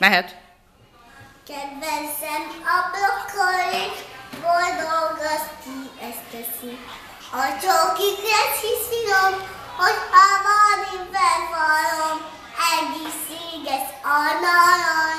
Mehet. Kedvencem a brokkoli, boldog az ki ezt teszi. A csókikhez hisz finom, hogy a valimben valom, egész éges a narancsom.